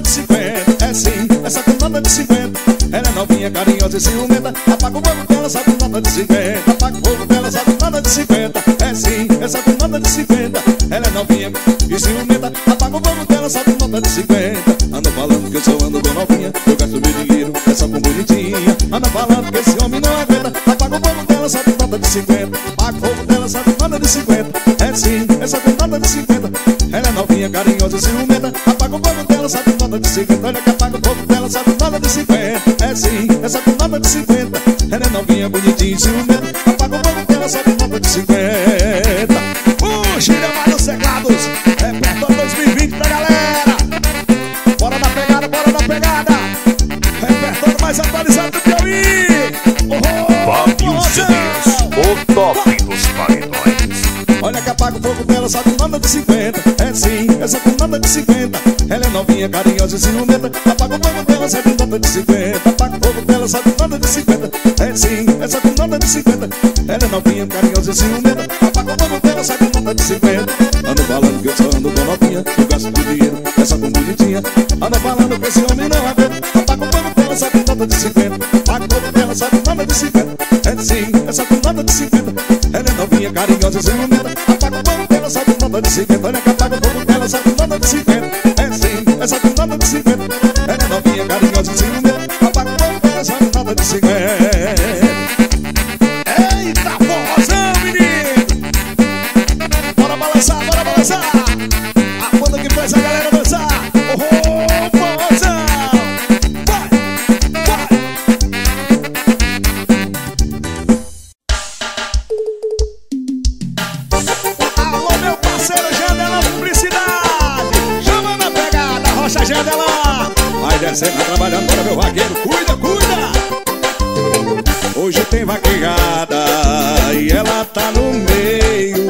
de 50 É sim, essa nota de 50 Ela é novinha, carinhosa e ciumenta. Apaga o fogo dela com nota de 50 Apaga o fogo dela com nota de 50 É sim, essa nota de 50 Ela é novinha e ciumenta. Apaga o fogo dela com nota de 50 Anda falando que eu sou ando com novinha. Eu gasto meu dinheiro, é só com bonitinha. Anda falando que esse homem não aguenta Apaga o fogo dela com nota de 50 Apaga o fogo dela com nota de 50 É sim, essa nota de 50 Ela é novinha, carinhosa e ciumenta. Apaga o fogo dela só com nota de 50 Olha que apaga o fogo dela só com nota de 50 É sim, essa com nota de 50 Ela é novinha, bonitinha e ciumenta. Apaga o fogo dela só com nota de 50 Puxa, mais os teclados Repertório 2020 da galera. Bora na pegada, bora na pegada. Repertório mais atualizado do Piauí oh, Fábio CDs, o top dos paredões. Olha que apaga o fogo dela só com nota de 50 Sim, essa nota de 50 Ela é novinha, carinhosa e ciumenta. Apaga o fogo dela com nota de 50 Apaga o fogo dela com nota de 50 É sim, essa nota de 50 Ela é novinha, carinhosa e ciumenta. Apaga o fogo dela com nota de 50 Ando falando que eu só ando com novinha Eu gasto de dinheiro, essa com bonitinha. Anda falando que esse homem não aguenta. Apaga o fogo dela com nota de 50 Apaga o fogo dela com nota de 50 É sim, essa nota de 50 Ela é novinha, carinhosa e ciumenta. Apaga o fogo dela só com nota de 50 Olha que apaga o fogo dela só com nota de 50 É sim, essa com nota de 50 Ela é novinha, carinhosa e Rocha Jandelão! Vai descendo, trabalhando, bora meu vaqueiro, cuida, cuida! Hoje tem vaquejada e ela tá no meio.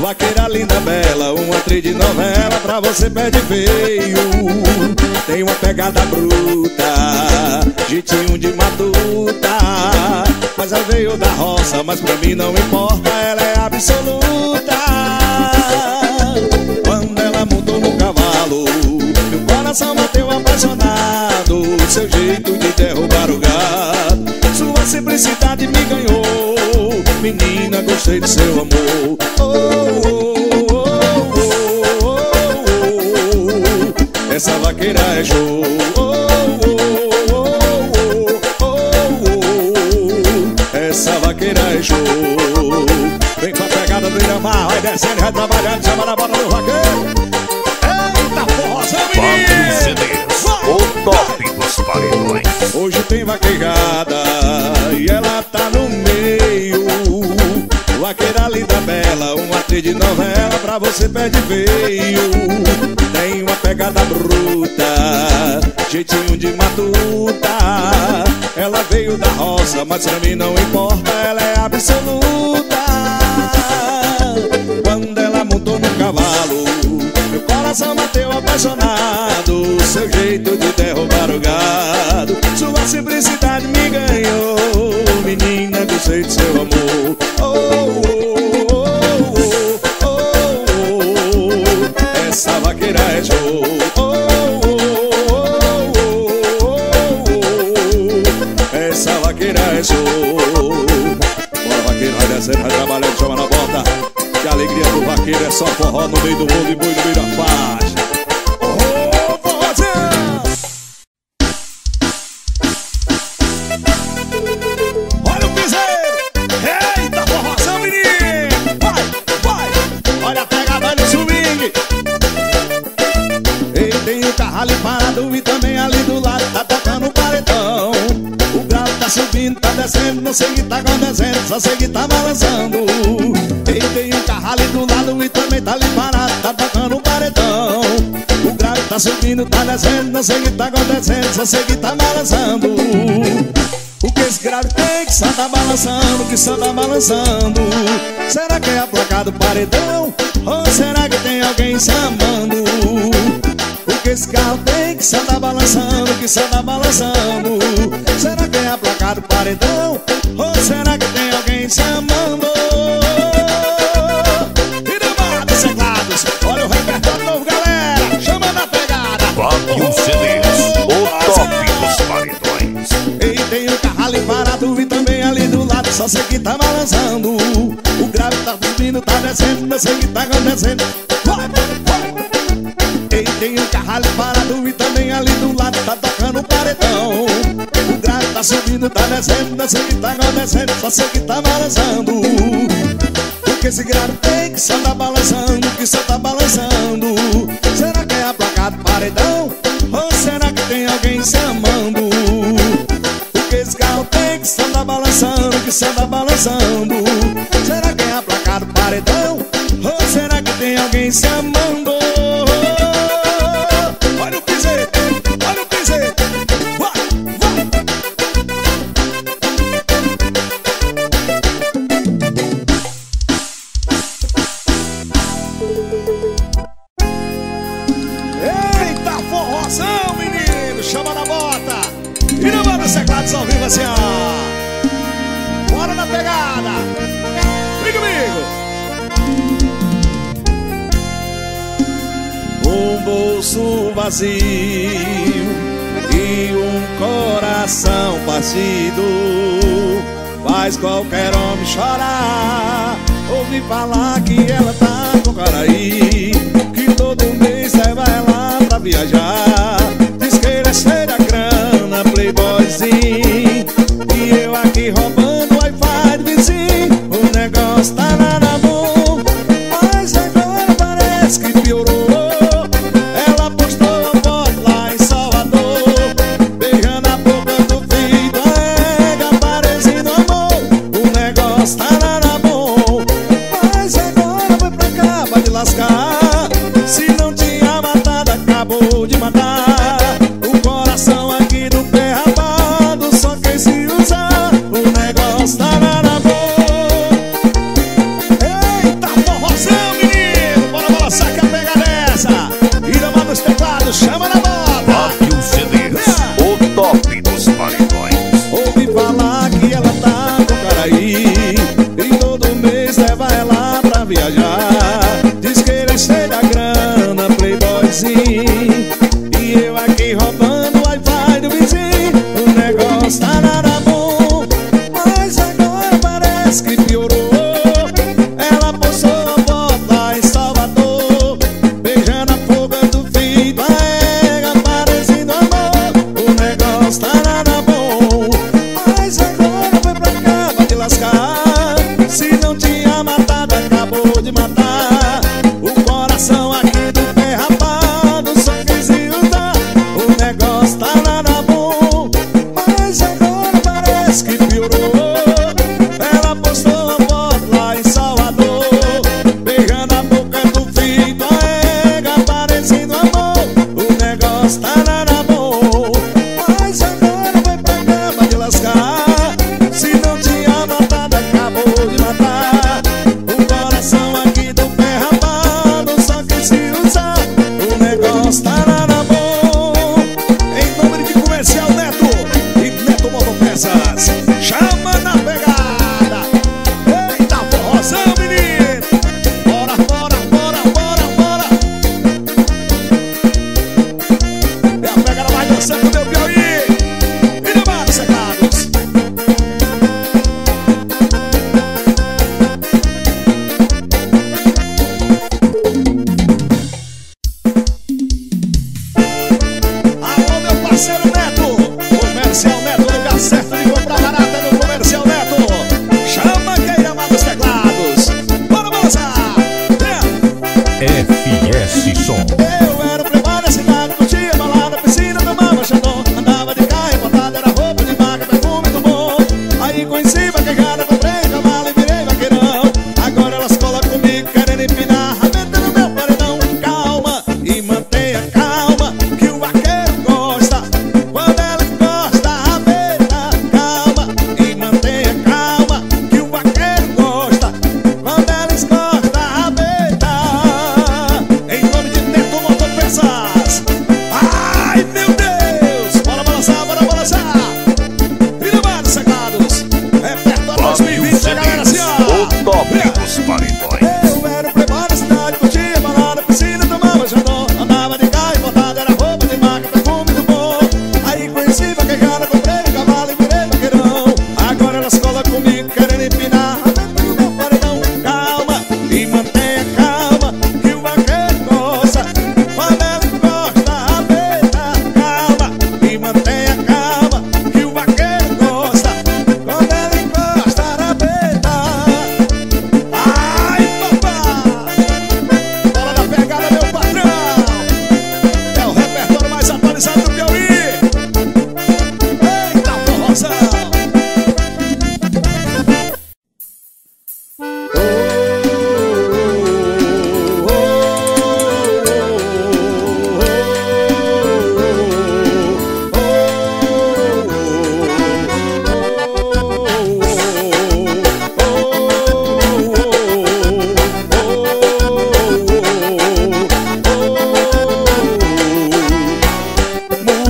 Vaqueira linda, bela, uma atriz de novela Pra você perde feio. Tem uma pegada bruta, jeitinho de matuta. Mas ela veio da roça, mas pra mim não importa Ela é absoluta coração bateu apaixonado Seu jeito de derrubar o gado Sua simplicidade me ganhou Menina, gostei do seu amor oh, oh, oh. Essa vaqueira é show. Essa vaqueira é show Vem com a pegada do Iramar Vai descendo, vai trabalhando Chama na bola do vaqueiro tem vaquejada e ela tá no meio. Vaqueira linda, bela, uma atriz de novela Pra você perde veio. Tem uma pegada bruta Jeitinho de matuta. Ela veio da roça, mas pra mim não importa Ela é absoluta. Quando ela montou no cavalo coração bateu apaixonado Seu jeito de derrubar o gado Sua simplicidade me ganhou Menina, gostei do seu amor oh, oh, oh, oh, oh, oh. Essa vaqueira é show oh, oh, oh, oh, oh. Essa vaqueira é show Bora vaqueiro, vai descendo, vai trabalhando, vaqueiro é só forró no meio do mundo e boi no meio da faixa subindo, tá descendo, não sei o que tá acontecendo, só sei que tá balançando. Ei, tem um carro ali do lado e também tá ali parado, tá tocando o paredão. O grau tá subindo, tá descendo, não sei o que tá acontecendo, só sei que tá balançando. O que esse grave tem que só tá balançando, que só tá balançando Será que é a placa do paredão? Ou será que tem alguém se amando? O que esse carro tem que se andar tá balançando, que se andar tá balançando. Será que é a placa do paredão? Ou será que tem alguém chamando? E demora dos sentados, olha o repertório novo, galera Chama na pegada. Vale os CDs, o top dos paredões. E tem o carro ali parado e também ali do lado Só sei que tá balançando. O grave tá subindo, tá descendo, Eu sei que tá acontecendo. Vai, vai. Tem um carralho parado e também ali do lado tá tocando o paredão. O grave tá subindo, tá descendo, não sei que tá acontecendo, só sei que tá balançando. Porque esse grave tem que só tá balançando, que só tá balançando. Será que é a placa do paredão? Ou será que tem alguém se amando? Porque esse carro tem que só tá balançando, que só tá balançando. escrito. Don't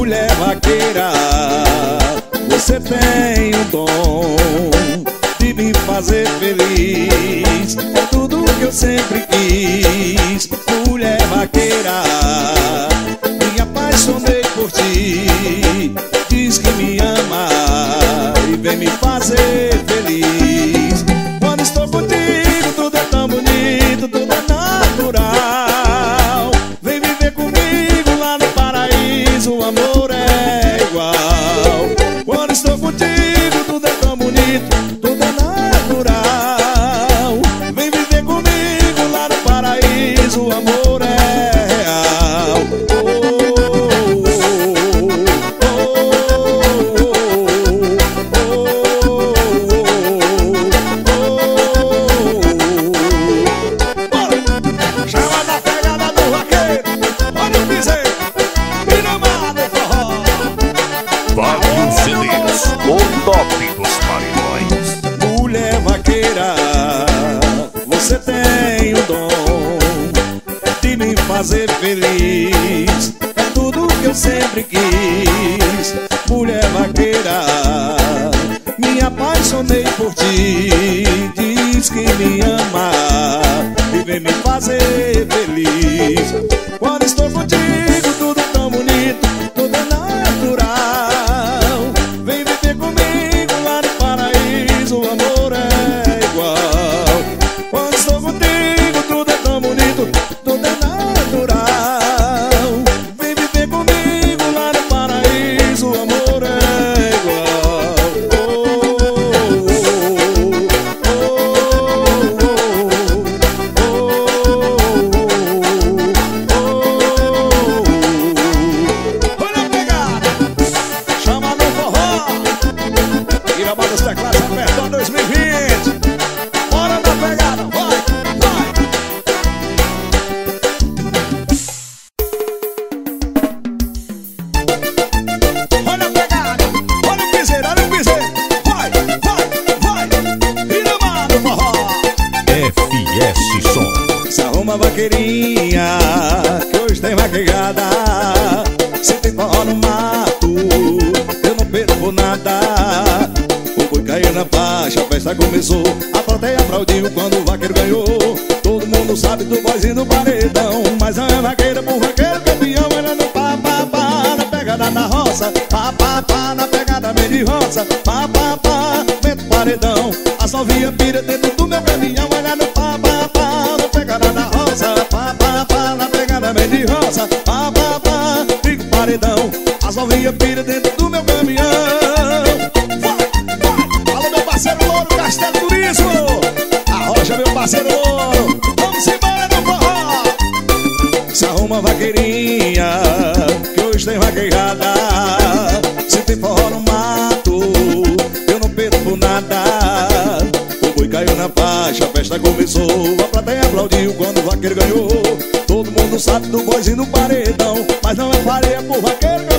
mulher vaqueira, você tem o dom de me fazer feliz. É tudo que eu sempre quis, mulher vaqueira. Você tem o dom de me fazer feliz. É tudo que eu sempre quis. Mulher vaqueira, me apaixonei por ti. Diz que me ama e vem me fazer feliz. Quando estou contigo, vaqueirinha, que hoje tem vaquejada. Se tem forró no mato, eu não perco nada. O boi caiu na faixa, a festa começou. A plateia aplaudiu quando o vaqueiro ganhou. Todo mundo sabe do vozinho no paredão. Mas não é vaqueira por vaqueiro campeão. Ela no pá, pá, pá, na pegada da roça. Pá, pá, pá, na pegada meio de roça. Pá, pá, pá, vento paredão. As novinhas pira dentro Novinhas pira dentro do meu caminhão. Fala meu parceiro Louro, Castelo Turismo. Arrocha meu parceiro Louro. Vamos embora no forró. Se arruma vaqueirinha, que hoje tem vaquejada. Se tem forró no mato, eu não perco por nada. O boi caiu na faixa, a festa começou. A plateia aplaudiu quando o vaqueiro ganhou. Todo mundo sabe do boizinho no paredão, mas não é pareia por vaqueiro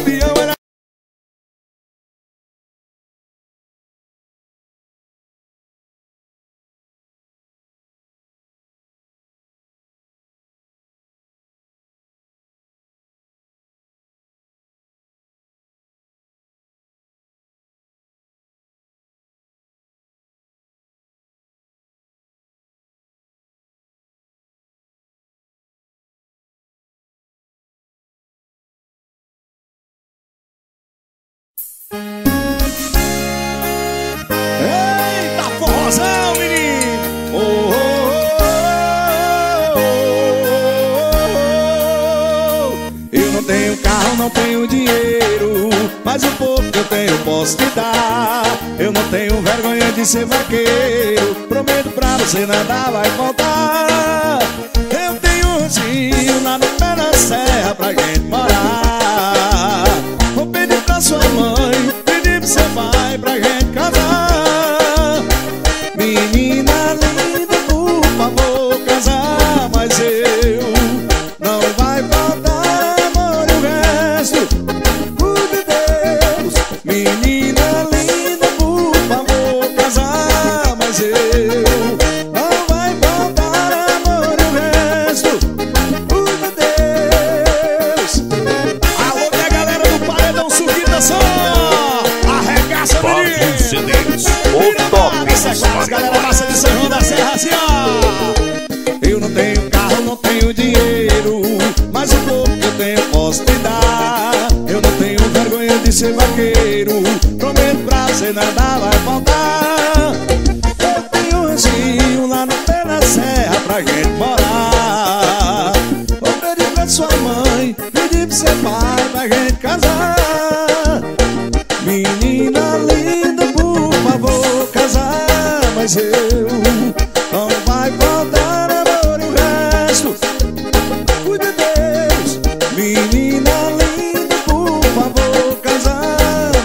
não tenho dinheiro Mas o pouco que eu tenho posso te dar. Eu não tenho vergonha de ser vaqueiro Prometo pra você nada vai faltar. Eu tenho um rancinho lá no pé da serra pra gente morar. Vou pedir pra sua mãe, pedir pro seu pai pra gente casar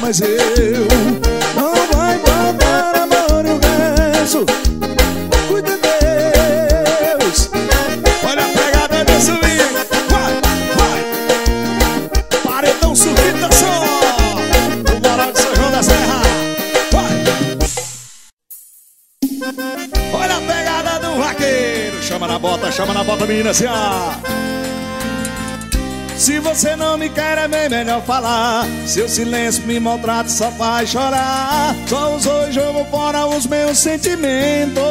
Mas eu não vai guardar amor e o resto. Cuida Deus. Olha a pegada de subir Vai, vai. Paredão subida só. O moral de São João da Serra. Vai. Olha a pegada do vaqueiro. Chama na bota, chama na bota, menina assim, ó se você não me quer é bem melhor falar. Seu silêncio me maltrata só faz chorar. Só usou e jogou fora os meus sentimentos.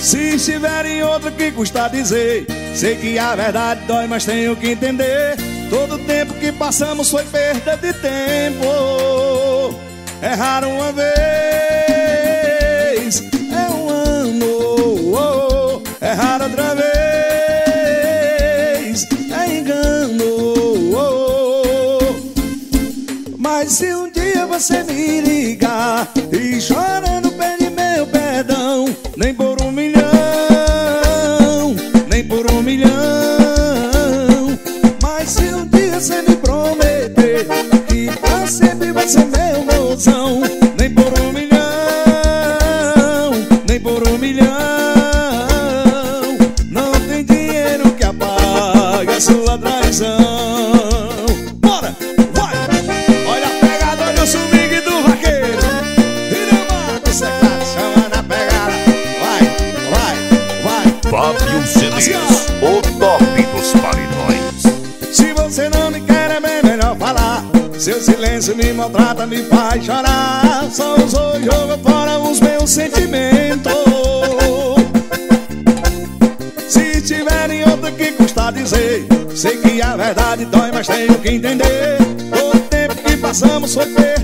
Se estiver em outro que custa dizer? Sei que a verdade dói, mas tenho que entender. Todo tempo que passamos foi perda de tempo. Errar uma vez Mas se um dia você me ligar E chorando pede meu perdão Nem por me maltrata, me faz chorar. Só usou e jogou fora os meus sentimentos. Se tiverem outro que custa dizer, sei que a verdade dói, mas tenho que entender. O tempo que passamos foi perda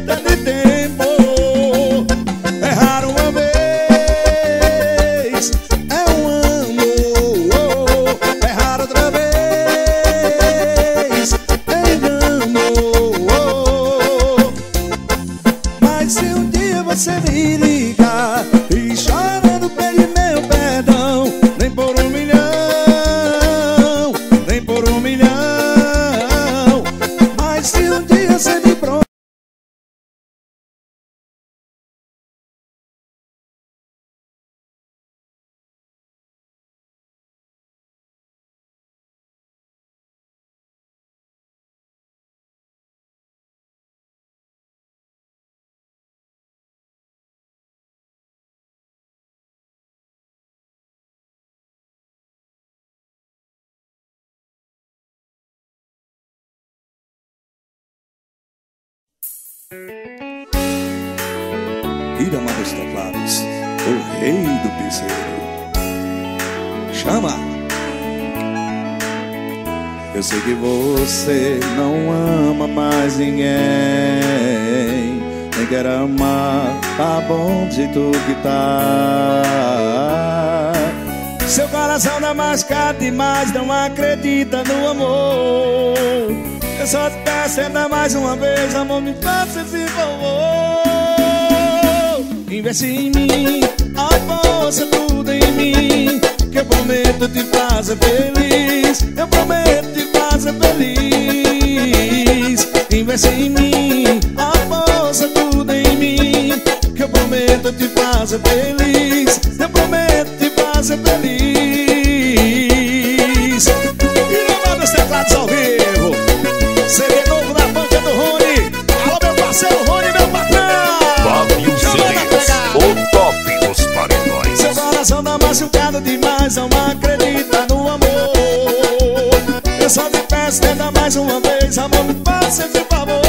Irama dos teclados, o rei do piseiro. Chama! Eu sei que você não ama mais ninguém, nem quer amar, tá bom de tudo que tá. Seu coração dá mais caro demais, não acredita no amor. Eu só te peço ainda mais uma vez, amor, me faça esse favor. Investe em mim, aposta tudo em mim, que eu prometo te fazer feliz. Eu prometo te fazer feliz. Investe em mim, aposta tudo em mim, que eu prometo te fazer feliz. Eu prometo te fazer feliz. E levando os teclados ao vivo. CD novo da banca do Rony. Alô, meu parceiro Rony, meu patrão. Fábio CDs, o top dos paredões. Seu coração tá machucado demais, não acredita no amor. Eu só te peço, tenta mais uma vez, amor, me faça esse favor.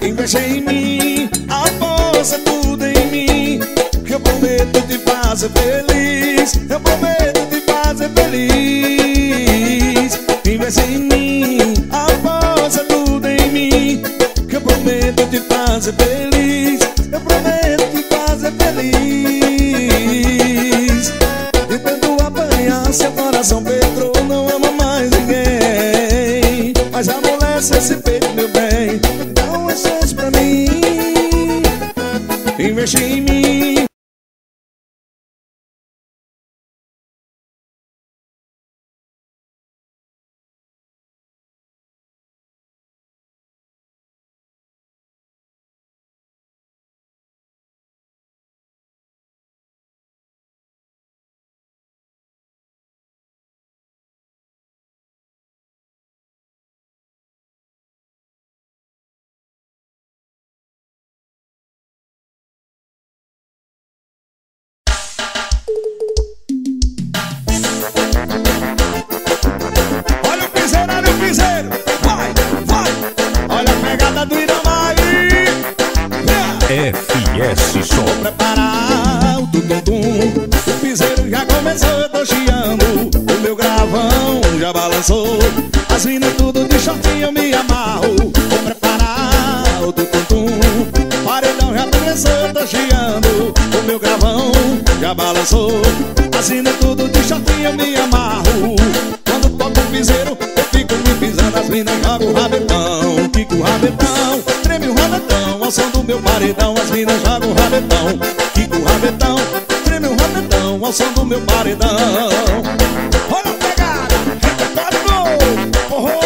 Investe em mim, aposta tudo em mim, que eu prometo te fazer feliz. Eu prometo te fazer feliz. Te conhece só. Vou preparar o tum-tum-tum. O piseiro já começou, tô chiando. O meu gravão já balançou. As minas tudo de shortinho eu me amarro. Vou preparar o tum-tum-tum. Paredão já começou, tô chiando. O meu gravão já balançou. As minas tudo de shortinho eu me amarro. Quando toco o piseiro eu fico me pisando. As minas jogam o rabetão, quico o rabetão Treme o rabetão ao som do meu paredão As minas jogam o rabetão, quico o rabetão Treme o rabetão ao som do meu paredão. Olha a pegada, repertório novo Forró,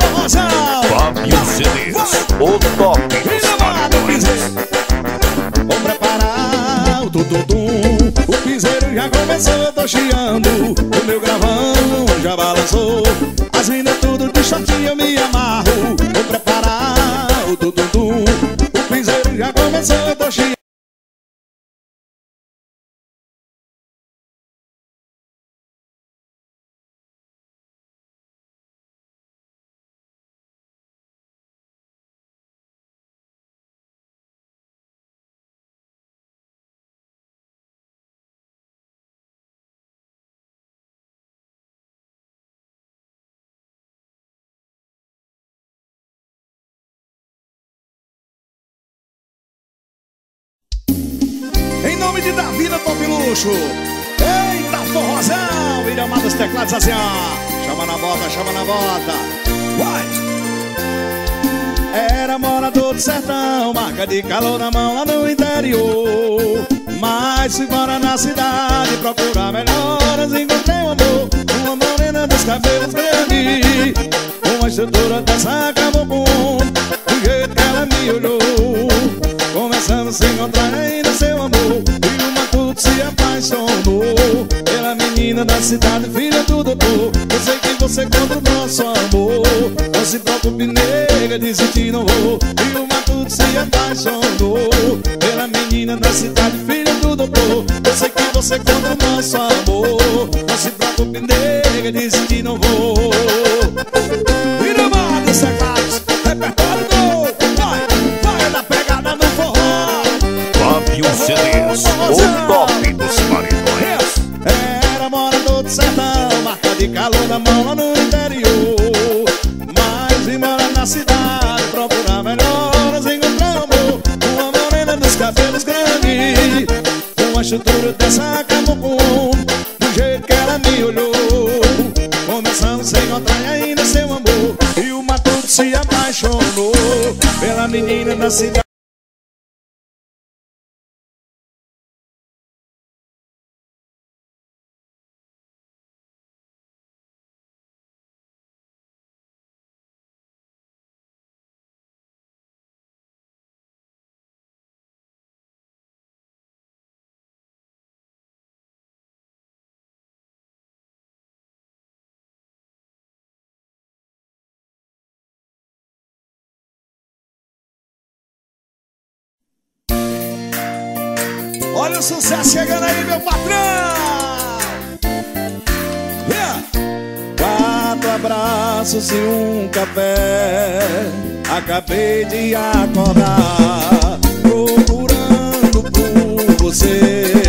forrozão Fábio CDs, o top. Vou preparar o tum-tum-tum O piseiro já começou, eu tô chiando. O meu gravão já balançou. As minas tudo de shortinho eu me amarro piseiro Em nome de Davina Top Luxo. Eita forrozão Ele amado os teclados assim ó. Chama na bota, chama na bota. Vai! Era morador do sertão Marca de calor na mão lá no interior. Mas fui mora na cidade Procurar melhoras Encontrei um amor Uma morena dos cabelos grandes. Uma estrutura dessa acabou Do jeito que ela me olhou Começando a encontrar ainda seu amor. E uma tudo se apaixonou Pela menina da cidade, filha do doutor. Eu sei que você conta o nosso amor. Não se preocupe nega, que não vou. E uma tudo se apaixonou Pela menina da cidade, filha do doutor. Eu sei que você conta o nosso amor menina da Olha o sucesso chegando aí, meu patrão! Yeah! Quatro abraços e um café. Acabei de acordar, procurando por você.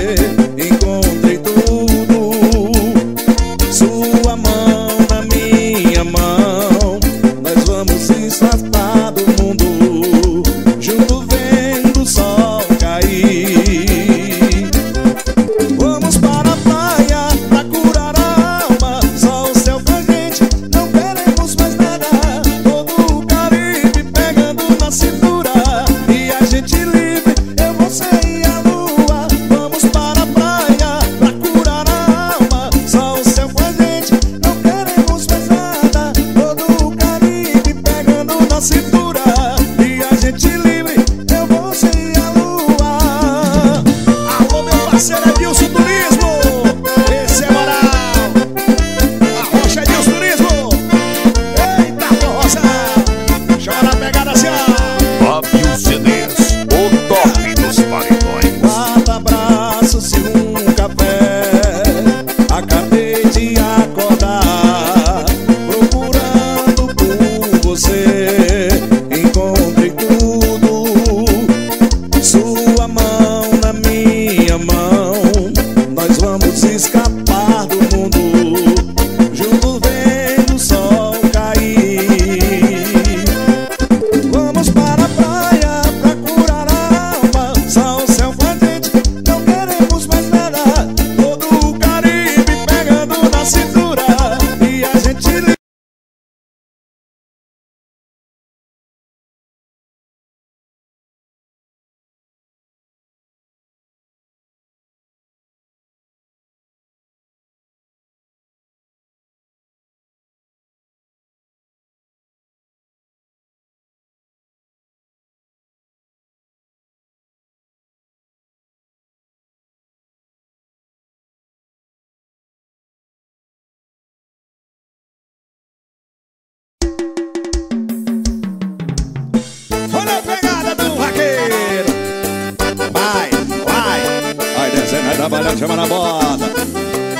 chama na bota,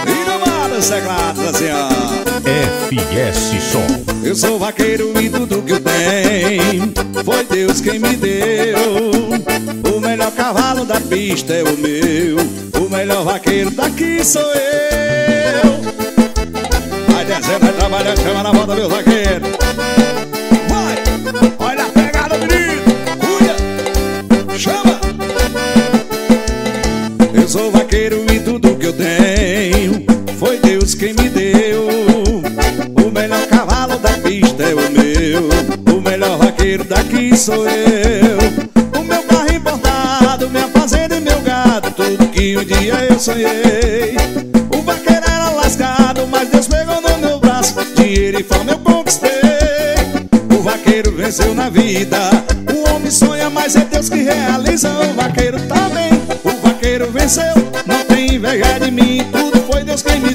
E domada os teclados assim, ó. FS Som. Eu sou vaqueiro e tudo que eu tenho foi Deus quem me deu. O melhor cavalo da pista é o meu. O melhor vaqueiro daqui sou eu. Vai descendo, vai trabalhando, chama na bota meu vaqueiro. inteiro e tudo que eu tenho Foi Deus quem me deu. O melhor cavalo da pista é o meu O melhor vaqueiro daqui sou eu. O meu carro importado, minha fazenda e meu gado Tudo que um dia eu sonhei. O vaqueiro era lascado, mas Deus pegou no meu braço Dinheiro e fama eu conquistei. O vaqueiro venceu na vida O homem sonha, mas é Deus que realiza. O vaqueiro também, tá o vaqueiro venceu. chegar de mim, tudo foi Deus me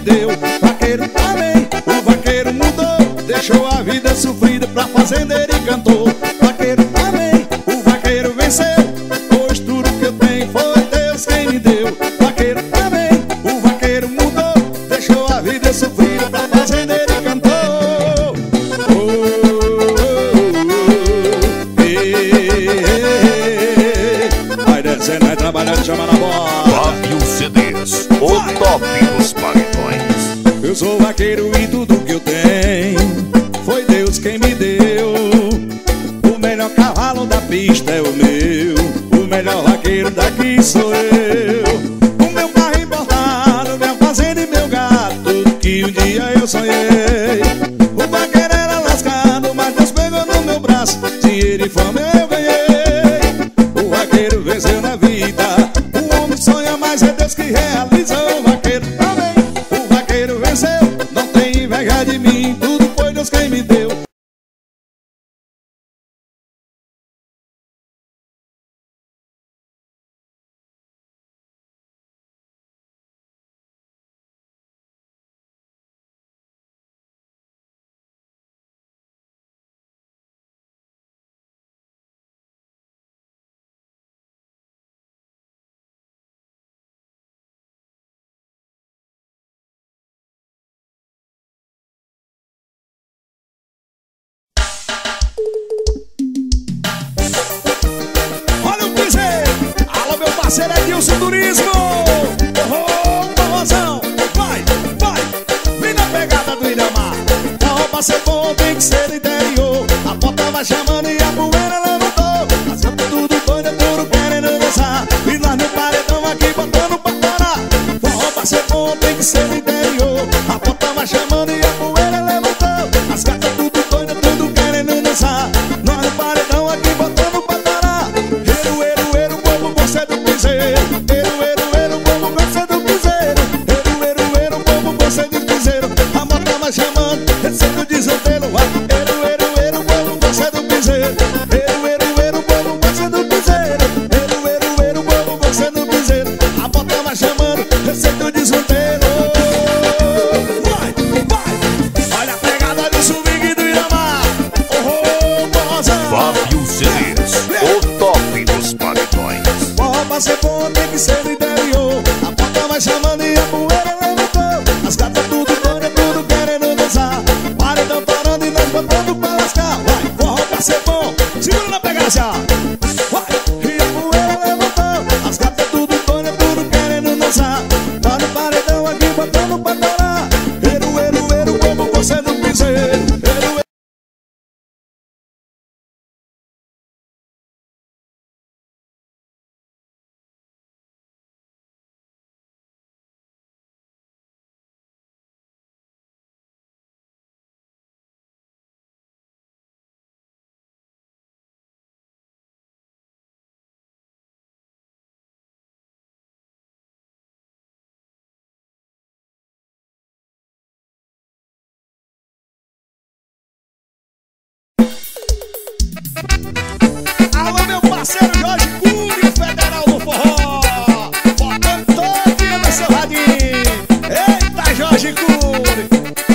parceiro Jorge Cury, Federal do Forró. Botando todinha no seu radinho. Eita, Jorge Cury.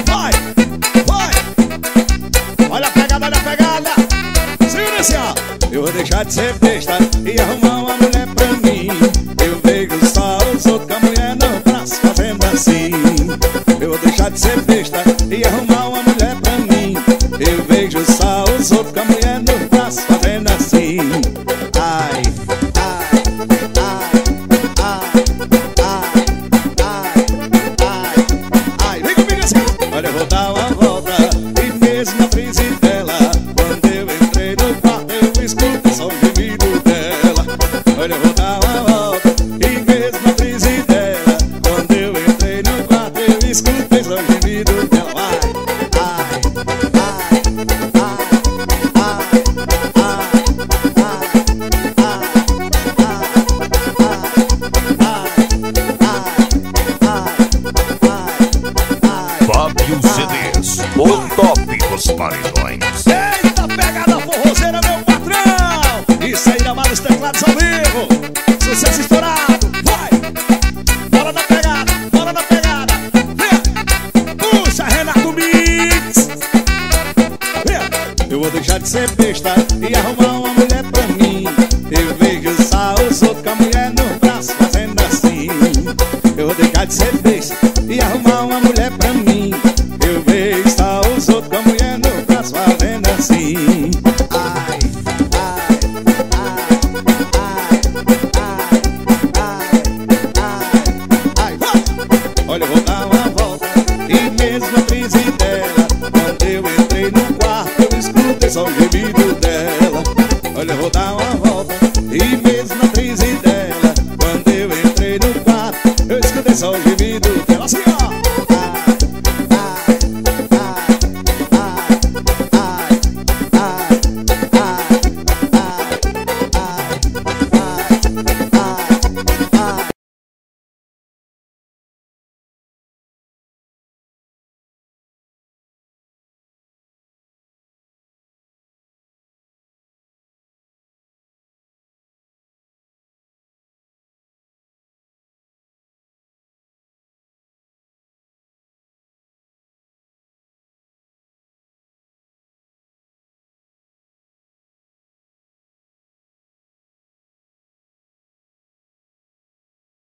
Vai, vai. Olha a pegada, olha a pegada. Silêncio. Eu vou deixar de ser besta e arrumar uma mulher pra mim. Eu vejo só os outros com a mulher não braço fazendo assim. Eu vou deixar de ser besta e arrumar uma mulher pra mim. Eu vejo só os outros com a mulher